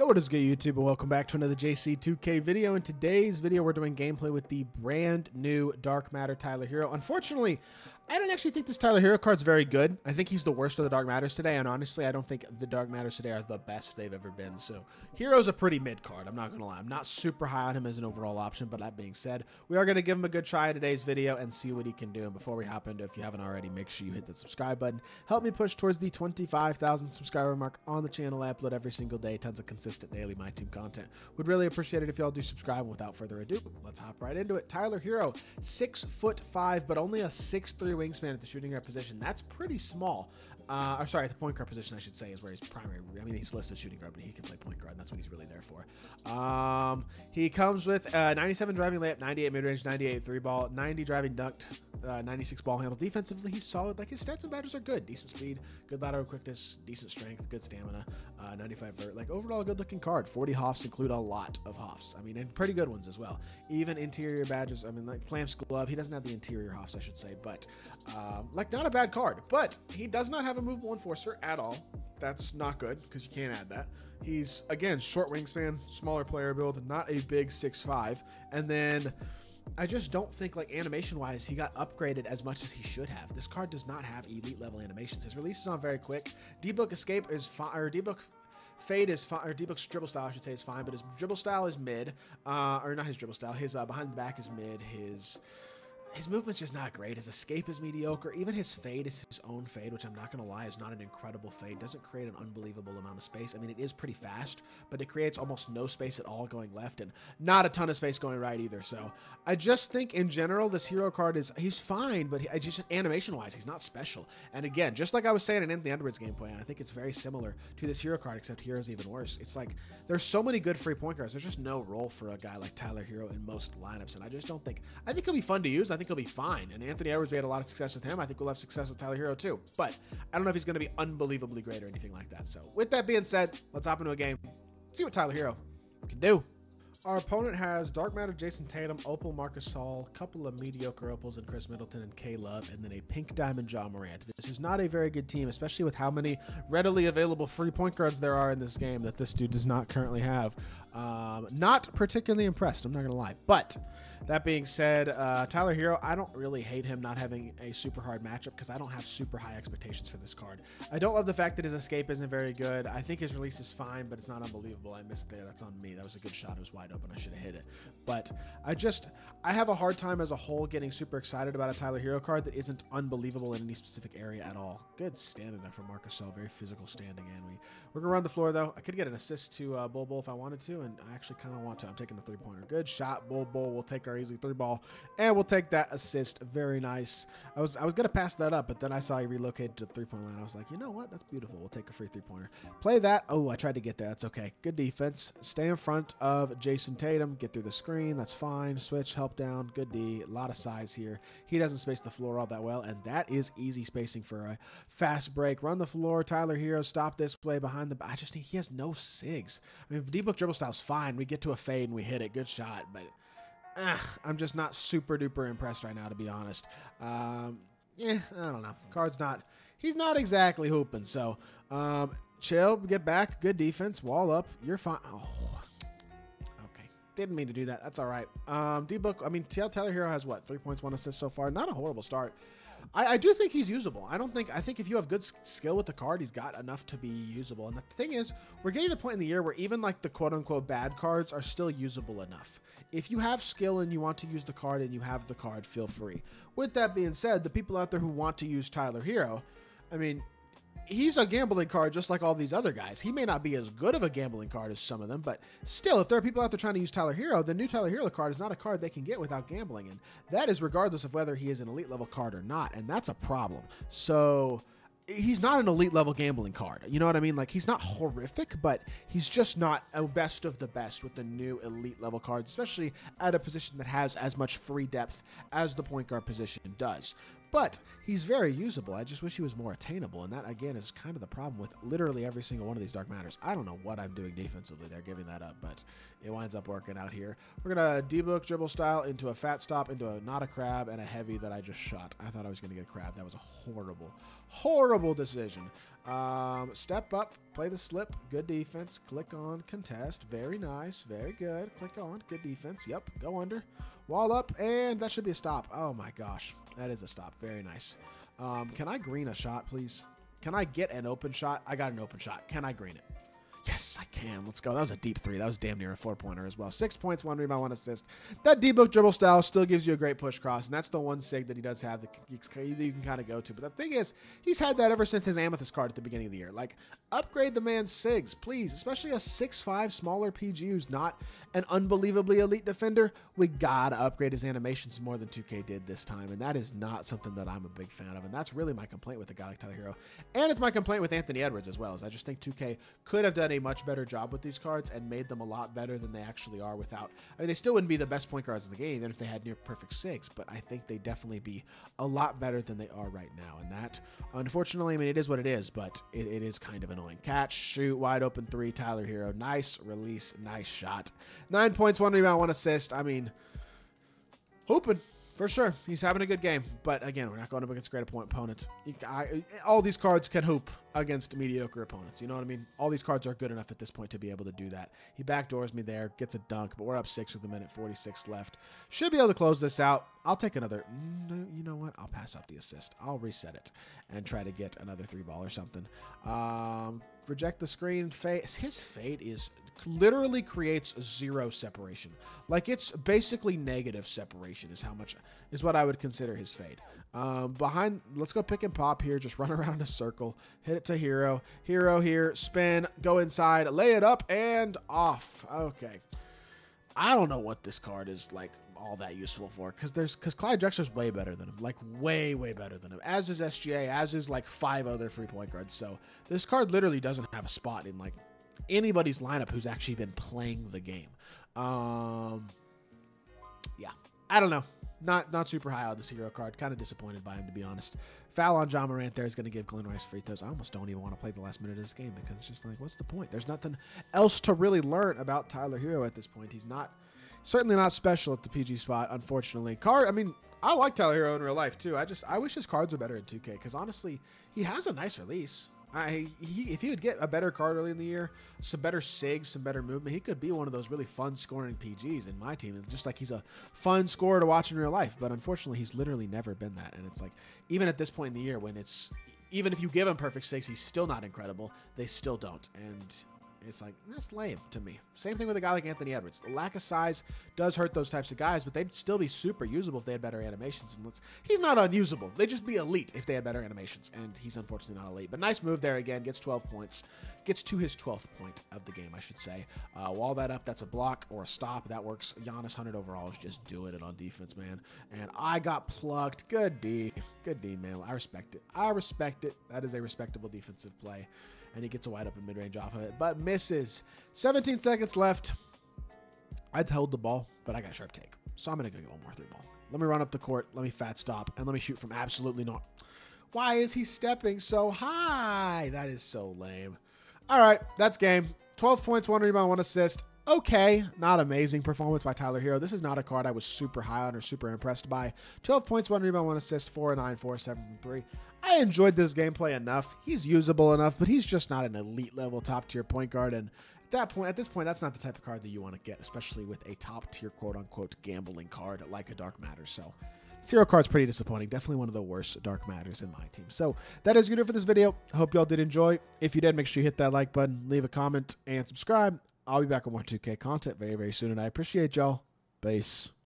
Yo, what is good YouTube and welcome back to another JC2K video. In today's video, we're doing gameplay with the brand new Dark Matter Tyler Herro. Unfortunately, I don't actually think this Tyler Herro card's very good. I think he's the worst of the Dark Matters today, and honestly, I don't think the Dark Matters today are the best they've ever been. So, Herro's a pretty mid card, I'm not gonna lie. I'm not super high on him as an overall option, but that being said, we are gonna give him a good try in today's video and see what he can do. And before we hop into if you haven't already, make sure you hit that subscribe button. Help me push towards the 25,000 subscriber mark on the channel. I upload every single day, tons of consistent daily My Team content. Would really appreciate it if y'all do subscribe. Without further ado, let's hop right into it. Tyler Herro, six foot five, but only a six three wingspan at the shooting guard position. That's pretty small. Uh, or sorry, at the point guard position, I should say, is where he's primary. I mean, he's listed as shooting guard, but he can play point guard. And that's what he's really there for. Um, he comes with uh, 97 driving layup, 98 mid range, 98 three ball, 90 driving dunked, uh, 96 ball handle. Defensively, he's solid. Like his stats and badges are good. Decent speed, good lateral quickness, decent strength, good stamina, uh, 95 vert. Like overall, good looking card. 40 Hoffs include a lot of Hoffs. I mean, and pretty good ones as well. Even interior badges. I mean, like Clamps glove. He doesn't have the interior Hoffs, I should say, but um, like not a bad card. But he does not have a movable enforcer at all. That's not good because you can't add that. He's again short wingspan, smaller player build, not a big six five, and then. I just don't think like animation wise he got upgraded as much as he should have. This card does not have elite level animations. His release is on very quick. D-Book Escape is fine, or D-Book Fade is fine, or D-Book's dribble style I should say is fine, but his dribble style is mid, uh, or not his dribble style. His uh, behind the back is mid. His his movement's just not great. His escape is mediocre. Even his fade is his own fade, which I'm not going to lie is not an incredible fade. Doesn't create an unbelievable amount of space. I mean, it is pretty fast, but it creates almost no space at all going left and not a ton of space going right either. So I just think in general, this Herro card is, he's fine, but he, just animation wise, he's not special. And again, just like I was saying in Anthony Edwards gameplay, and I think it's very similar to this Herro card, except Herro's even worse. It's like there's so many good free point guards. There's just no role for a guy like Tyler Herro in most lineups. And I just don't think, I think he'll be fun to use. I think he'll be fine. And Anthony Edwards, we had a lot of success with him. I think we'll have success with Tyler Herro too. But I don't know if he's going to be unbelievably great or anything like that. So with that being said, let's hop into a game. See what Tyler Herro can do. Our opponent has Dark Matter, Jayson Tatum, Opal, Marcus Gasol, a couple of mediocre Opals and Khris Middleton and K Love, and then a Pink Diamond Ja Morant. This is not a very good team, especially with how many readily available free point guards there are in this game that this dude does not currently have. Um, not particularly impressed, I'm not going to lie. But that being said, uh, Tyler Herro, I don't really hate him not having a super hard matchup because I don't have super high expectations for this card. I don't love the fact that his escape isn't very good. I think his release is fine, but it's not unbelievable. I missed there. That's on me. That was a good shot. It was wide open. I should have hit it. But I just, I have a hard time as a whole getting super excited about a Tyler Herro card that isn't unbelievable in any specific area at all. Good standing there for Marc Gasol. Very physical standing. And we, we're going to run the floor, though. I could get an assist to uh, Bol Bol if I wanted to, and I actually kind of want to. I'm taking the three pointer. Good shot. Bol Bol. We'll take our easy three ball, and we'll take that assist. Very nice. I was I was gonna pass that up, but then I saw he relocated to the three point line. I was like, you know what? That's beautiful. We'll take a free three pointer. Play that. Oh, I tried to get there. That's okay. Good defense. Stay in front of Jayson Tatum. Get through the screen. That's fine. Switch. Help down. Good D. A lot of size here. He doesn't space the floor all that well, and that is easy spacing for a fast break. Run the floor. Tyler Herro. Stop this play behind the. I just think he has no sigs. I mean, D book dribble style's fine. We get to a fade and we hit it. Good shot, but ugh, I'm just not super duper impressed right now, to be honest. Um, yeah, I don't know. Card's not. He's not exactly hooping. So, um, chill. Get back. Good defense. Wall up. You're fine. Oh, okay. Didn't mean to do that. That's all right. Um, D book. I mean, Taylor Herro has what three points, one assist so far. Not a horrible start. I, I, do think he's usable. I don't think I think if you have good skill with the card, he's got enough to be usable. And the thing is, we're getting to a point in the year where even like the quote unquote bad cards are still usable enough. If you have skill and you want to use the card and you have the card, feel free. With that being said, the people out there who want to use Tyler Herro, I mean, he's a gambling card just like all these other guys. He may not be as good of a gambling card as some of them, but still, if there are people out there trying to use Tyler Herro, the new Tyler Herro card is not a card they can get without gambling. And that is regardless of whether he is an elite level card or not. And that's a problem. So he's not an elite level gambling card. You know what I mean? Like he's not horrific, but he's just not a best of the best with the new elite level cards, especially at a position that has as much free depth as the point guard position does. But he's very usable. I just wish he was more attainable, and that again is kind of the problem with literally every single one of these Dark Matters. I don't know what I'm doing defensively there, giving that up, but it winds up working out here. We're gonna D-Book dribble style into a fat stop, into a not a crab, and a heavy that I just shot. I thought I was gonna get a crab. That was a horrible, horrible decision. Um, step up, play the slip, good defense. Click on contest, very nice, very good. Click on, good defense. Yep, go under, wall up, and that should be a stop. Oh my gosh, that is a stop. Very nice. Um, can I green a shot, please? Can I get an open shot? I got an open shot. Can I green it? Yes, I can. Let's go. That was a deep three. That was damn near a four pointer as well. Six points, one rebound, one assist. That D book dribble style still gives you a great push cross, and that's the one sig that he does have that you can kind of go to. But the thing is, he's had that ever since his amethyst card at the beginning of the year. Like, upgrade the man's sigs, please. Especially a six-five smaller PG who's not an unbelievably elite defender. We gotta upgrade his animations more than 2K did this time, and that is not something that I'm a big fan of. And that's really my complaint with the guy like Tyler Herro, and it's my complaint with Anthony Edwards as well. Is I just think 2K could have done a much better job with these cards and made them a lot better than they actually are without. I mean, they still wouldn't be the best point guards in the game even if they had near perfect six, but I think they definitely be a lot better than they are right now. And that, unfortunately, I mean, it is what it is, but it, it is kind of annoying. Catch, shoot, wide open three, Tyler Herro. Nice release, nice shot. Nine points, one rebound, one assist. I mean, hooping for sure. He's having a good game. But again, we're not going up against great opponents. All these cards can hoop against mediocre opponents. You know what I mean? All these cards are good enough at this point to be able to do that. He backdoors me there, gets a dunk, but we're up six with a minute 46 left. Should be able to close this out. I'll take another. You know what? I'll pass up the assist. I'll reset it and try to get another three ball or something. Um, reject the screen. Face his fate is literally creates zero separation. Like it's basically negative separation is how much is what I would consider his fade. Um, behind, let's go pick and pop here. Just run around in a circle, hit it to Herro, Herro here, spin, go inside, lay it up and off. Okay. I don't know what this card is like all that useful for because there's because Clyde Drexler's way better than him, like way way better than him. As is SGA, as is like five other free point guards. So this card literally doesn't have a spot in like anybody's lineup who's actually been playing the game. Um, yeah, I don't know. Not not super high on this Herro card. Kind of disappointed by him to be honest. Foul on Ja Morant there is going to give Glen Rice free throws. I almost don't even want to play the last minute of this game because it's just like, what's the point? There's nothing else to really learn about Tyler Herro at this point. He's not certainly not special at the PG spot, unfortunately. Card, I mean, I like Tyler Herro in real life too. I just I wish his cards were better in 2K because honestly, he has a nice release. I he, if he would get a better card early in the year, some better sigs, some better movement, he could be one of those really fun scoring PGs in my team. Just like he's a fun scorer to watch in real life. But unfortunately, he's literally never been that. And it's like even at this point in the year, when it's even if you give him perfect sigs, he's still not incredible. They still don't. And it's like, that's lame to me. Same thing with a guy like Anthony Edwards. The lack of size does hurt those types of guys, but they'd still be super usable if they had better animations. And let's, he's not unusable. They'd just be elite if they had better animations, and he's unfortunately not elite. But nice move there again. Gets 12 points. Gets to his 12th point of the game, I should say. Uh, wall that up. That's a block or a stop. That works. Giannis 100 overall is just doing it on defense, man. And I got plucked. Good D. Good D, man. I respect it. I respect it. That is a respectable defensive play and he gets a wide open mid range off of it, but misses. 17 seconds left. I'd held the ball, but I got sharp take. So I'm going to go get one more three ball. Let me run up the court. Let me fat stop. And let me shoot from absolutely not. Why is he stepping so high? That is so lame. All right, that's game. 12 points, one rebound, one assist. Okay, not amazing performance by Tyler Herro. This is not a card I was super high on or super impressed by. 12 points, one rebound, one assist, 4 9, 4 7 3. I enjoyed this gameplay enough. He's usable enough, but he's just not an elite level top tier point guard. And at that point, at this point, that's not the type of card that you want to get, especially with a top tier quote unquote gambling card like a Dark Matter. So Herro card's pretty disappointing. Definitely one of the worst Dark Matters in my team. So that is good for this video. Hope y'all did enjoy. If you did, make sure you hit that like button, leave a comment, and subscribe. I'll be back with more 2K content very, very soon, and I appreciate y'all. Base.